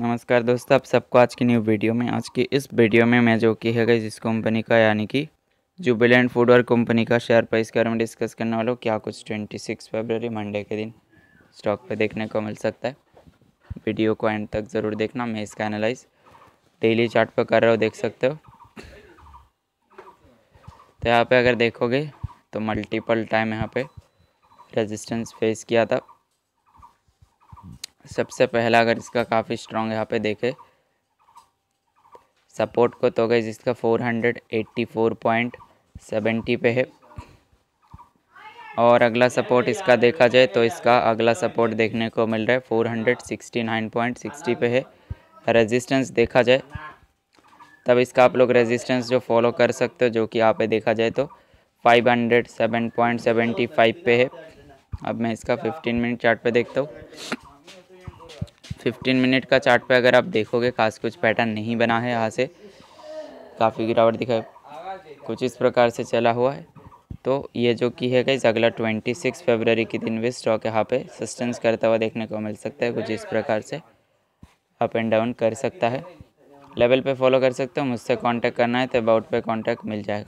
नमस्कार दोस्तों, आप सबको आज की न्यू वीडियो में, आज की इस वीडियो में मैं जो कि है जिस कंपनी का, यानी कि जुबिलेंट फूडवेयर कंपनी का शेयर प्राइस के बारे में डिस्कस करने वाला हूँ। क्या कुछ 26 फरवरी मंडे के दिन स्टॉक पे देखने को मिल सकता है। वीडियो को एंड तक ज़रूर देखना, मैं इसका एनालाइज डेली चार्ट पर कर रहा हूँ, देख सकते हो। तो यहाँ पे अगर देखोगे तो मल्टीपल टाइम यहाँ पे रेजिस्टेंस फेस किया था। सबसे पहला अगर इसका काफ़ी स्ट्रॉन्ग यहाँ पे देखे सपोर्ट को तो गई जिसका 484.70 पे है। और अगला सपोर्ट इसका देखा जाए तो इसका अगला सपोर्ट देखने को मिल रहा है 469.60 पे है। रेजिस्टेंस देखा जाए, तब इसका आप लोग रेजिस्टेंस जो फॉलो कर सकते हो, जो कि यहाँ पे देखा जाए तो 507.75 पे है। अब मैं इसका 15 मिनट चार्ट पे देखता हूँ। फिफ्टीन मिनट का चार्ट पे अगर आप देखोगे, खास कुछ पैटर्न नहीं बना है यहाँ से। काफ़ी गिरावट दिखा कुछ इस प्रकार से चला हुआ है। तो ये जो कि है गई अगला ट्वेंटी सिक्स फेबररी के दिन भी स्टॉक यहाँ पे सस्टेंस करता हुआ देखने को मिल सकता है, कुछ इस प्रकार से। अप एंड डाउन कर सकता है। लेवल पे फॉलो कर सकते हो, मुझसे कांटेक्ट करना है तो अबाउट पे कांटेक्ट मिल जाएगा।